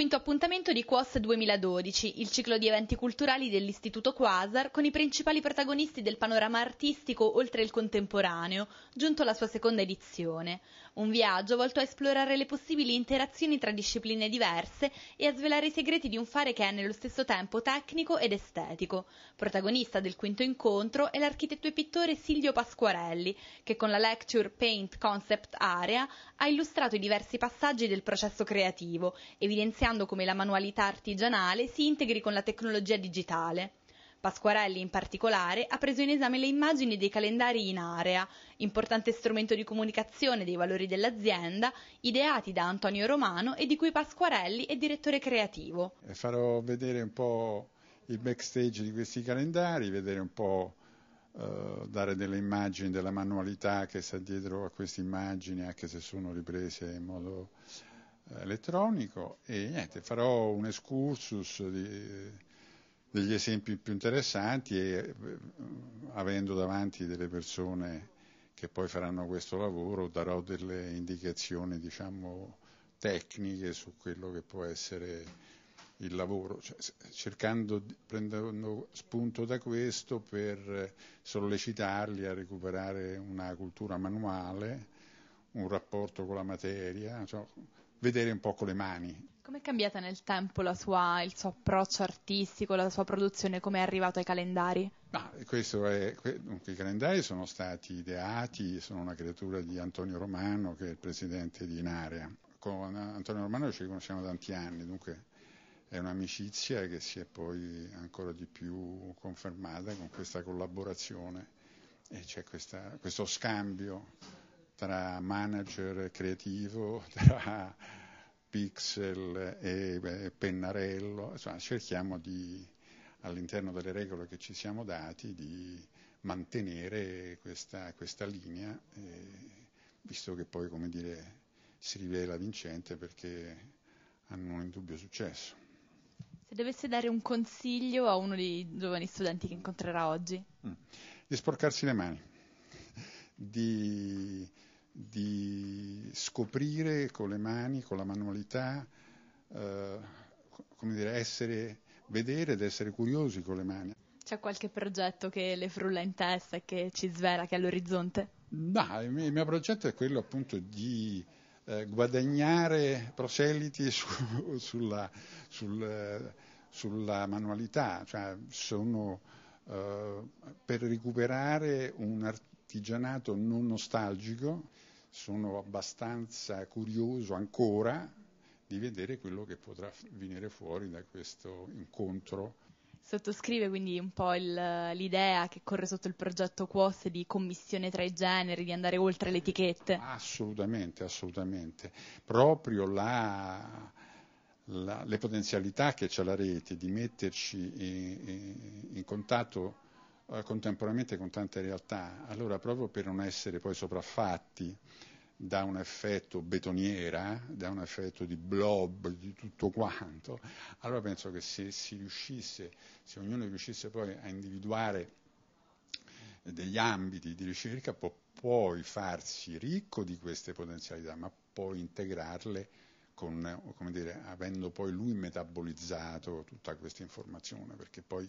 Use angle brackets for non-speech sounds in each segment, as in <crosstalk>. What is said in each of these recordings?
quinto appuntamento di Quos 2012, il ciclo di eventi culturali dell'Istituto Quasar con i principali protagonisti del panorama artistico oltre il contemporaneo, giunto alla sua seconda edizione. Un viaggio volto a esplorare le possibili interazioni tra discipline diverse e a svelare i segreti di un fare che è nello stesso tempo tecnico ed estetico. Protagonista del quinto incontro è l'architetto e pittore Silvio Pasquarelli, che con la lecture Paint Concept Area ha illustrato i diversi passaggi del processo creativo, evidenziando evidenziando come la manualità artigianale si integri con la tecnologia digitale. Pasquarelli in particolare ha preso in esame le immagini dei calendari in area, importante strumento di comunicazione dei valori dell'azienda, ideati da Antonio Romano e di cui Pasquarelli è direttore creativo. Farò vedere un po' il backstage di questi calendari, vedere un po' Uh, dare delle immagini della manualità che sta dietro a queste immagini, anche se sono riprese in modo elettronico e niente, farò un excursus di, degli esempi più interessanti e eh, avendo davanti delle persone che poi faranno questo lavoro darò delle indicazioni diciamo tecniche su quello che può essere il lavoro, cioè, cercando, prendendo spunto da questo per sollecitarli a recuperare una cultura manuale, un rapporto con la materia, cioè, vedere un po' con le mani. Come è cambiata nel tempo sua, il suo approccio artistico, la sua produzione, come è arrivato ai calendari? Ah, è, dunque, I calendari sono stati ideati, sono una creatura di Antonio Romano che è il presidente di Inarea. Con Antonio Romano ci conosciamo da tanti anni, dunque è un'amicizia che si è poi ancora di più confermata con questa collaborazione e c'è questa, questo scambio tra manager creativo, <laughs> tra pixel e pennarello, insomma cerchiamo di, all'interno delle regole che ci siamo dati di mantenere questa, questa linea, eh, visto che poi come dire, si rivela vincente perché hanno un indubbio successo. Se dovesse dare un consiglio a uno dei giovani studenti che incontrerà oggi? Mm. Di sporcarsi le mani, di di scoprire con le mani, con la manualità, eh, come dire, essere, vedere ed essere curiosi con le mani. C'è qualche progetto che le frulla in testa e che ci svela che è all'orizzonte? No, il mio, il mio progetto è quello appunto di eh, guadagnare proseliti <laughs> su, sulla, sul, sulla, manualità, cioè sono eh, per recuperare un artista artigianato non nostalgico, sono abbastanza curioso ancora di vedere quello che potrà venire fuori da questo incontro. Sottoscrive quindi un po' il, l'idea che corre sotto il progetto Quos di commissione tra i generi, di andare oltre le etichette? Assolutamente, assolutamente. Proprio la, la, le potenzialità che c'è la rete di metterci in, in, in contatto eh, contemporaneamente con tante realtà, allora proprio per non essere poi sopraffatti da un effetto betoniera, da un effetto di blob, di tutto quanto, allora penso che se si riuscisse, se ognuno riuscisse poi a individuare degli ambiti di ricerca, può poi farsi ricco di queste potenzialità, ma poi integrarle con, dire, avendo poi lui metabolizzato tutta questa informazione, perché poi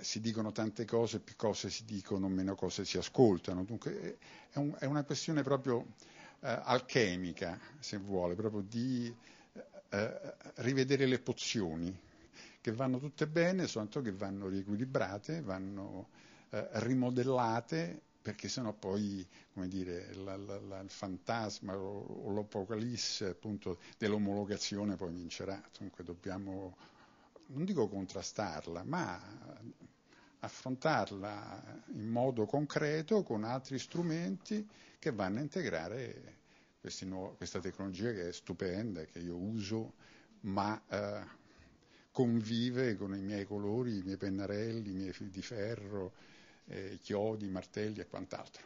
si dicono tante cose, più cose si dicono, meno cose si ascoltano. Dunque è, un, è una questione proprio eh, alchemica, se vuole, proprio di eh, rivedere le pozioni, che vanno tutte bene, soltanto che vanno riequilibrate, vanno eh, rimodellate perché sennò poi dire, la, la, la, il fantasma o, o l'apocalisse appunto dell'omologazione poi vincerà. Dunque dobbiamo non dico contrastarla, ma affrontarla in modo concreto con altri strumenti che vanno a integrare nuovi, questa tecnologia che è stupenda, che io uso, ma eh, convive con i miei colori, i miei pennarelli, i miei fili di ferro, eh, chiodi, martelli e quant'altro.